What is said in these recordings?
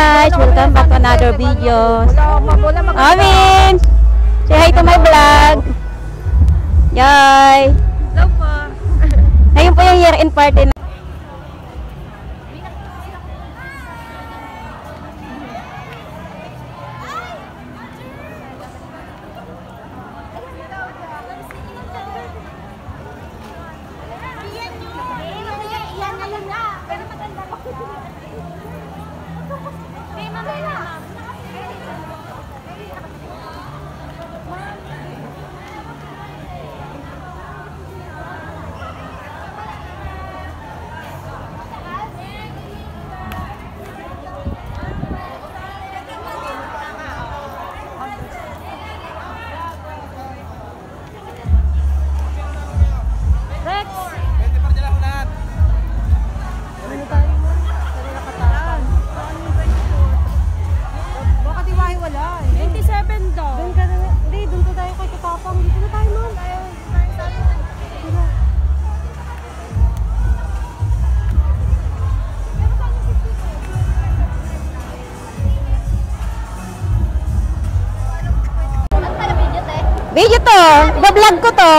guys! Welcome back to another mag- Amin! Say hi to my vlog! Yay! Ngayon po yung year-end party na. Video to! Iba-vlog ko to!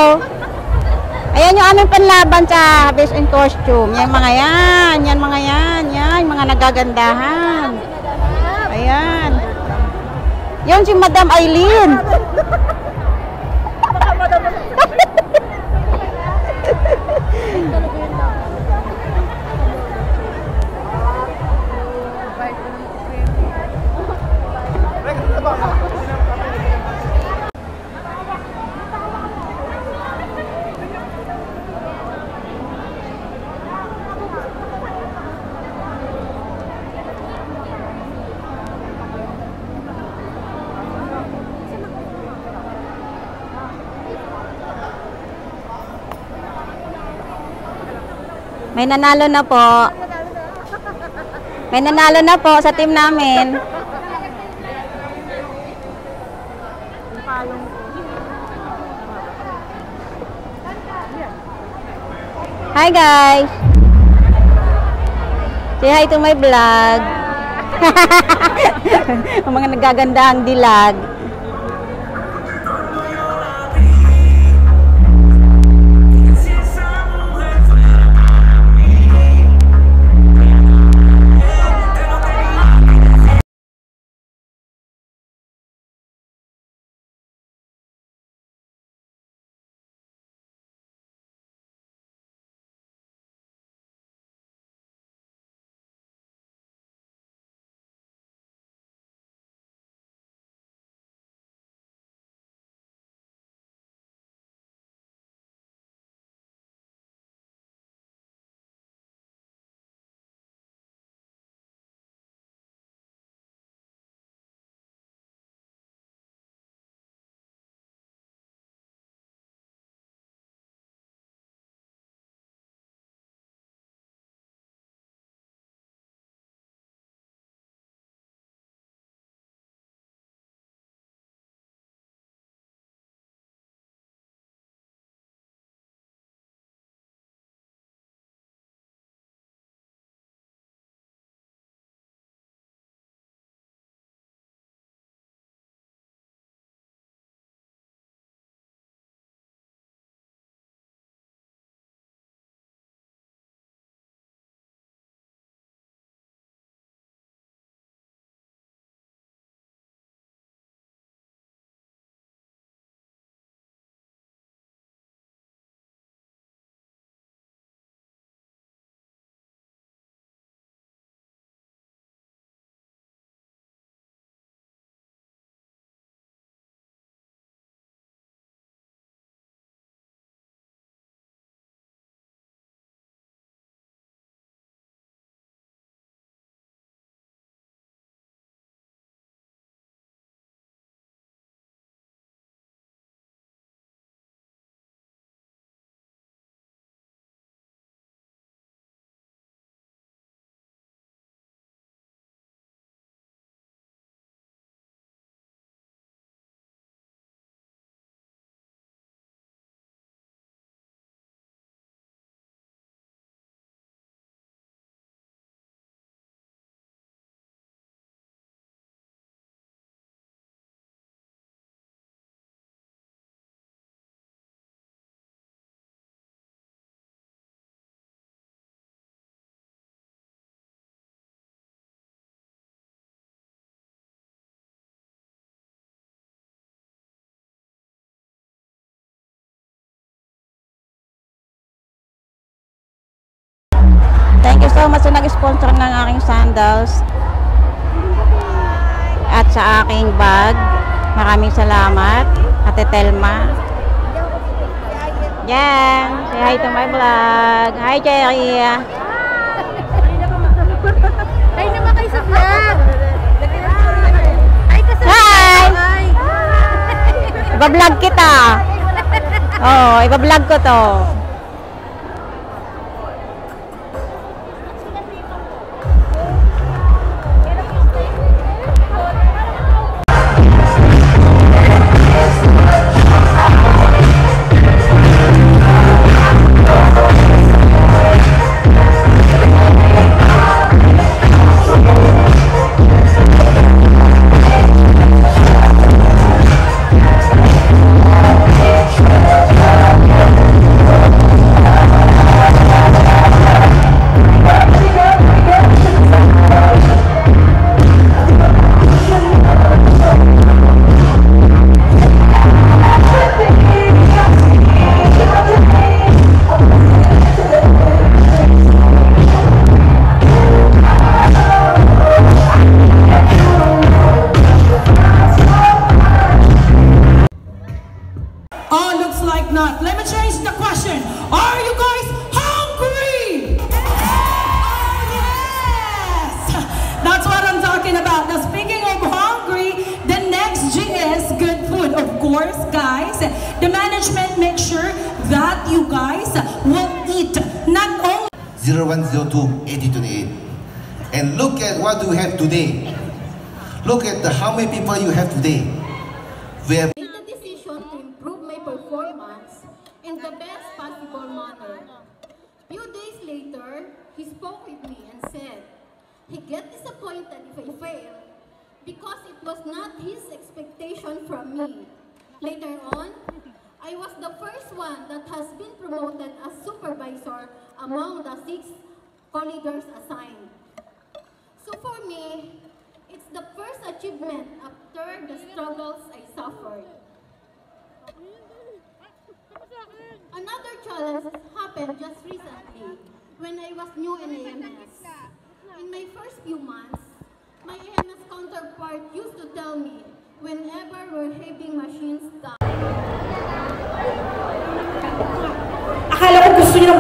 Ayan yung aming panlaban sa best in costume. Yan mga yan. Yan mga yan. Yan. Mga nagagandahan. Ayan. Yan si Madam Eileen. May nanalo na po. May nanalo na po sa team namin. Hi guys! Say hi to my vlog. Ang mga nagaganda ang dilag. Thank you so much sa nag-sponsor ng aking sandals. At sa aking bag. Maraming salamat. Ate Telma. Yan. Say hi to my vlog. Hi, Cherry. Ay naman kayo sa vlog. Kasama. Hi! Iba-vlog kita. Oo, oh, iba-vlog ko to. Not. Let me change the question. Are you guys hungry? Oh, yes! That's what I'm talking about. Now, speaking of hungry, the next G is good food. Of course, guys, the management makes sure that you guys will eat not only 0102 8028. And look at what you have today. Look at the, how many people you have today. We have made the decision to improve my performance the best possible manner. Few days later, he spoke with me and said he get disappointed if I fail because it was not his expectation from me. Later on, I was the first one that has been promoted as supervisor among the six co-leaders assigned. So for me, it's the first achievement after the struggles I suffered. Challenge happened just recently when I was new in AMS. In my first few months, my AMS counterpart used to tell me whenever we're having machines down,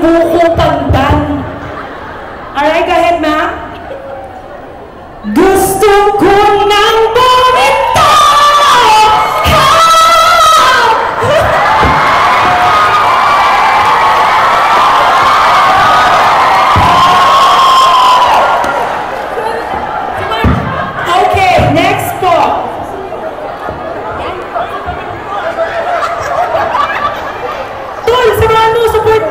gusto ng. Alright, go ahead, ma'am. Gusto ko Mo, support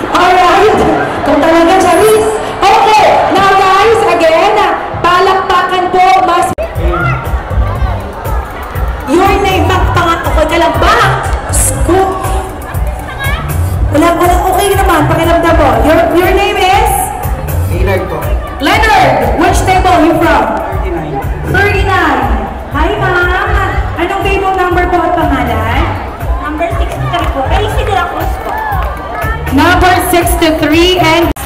3 and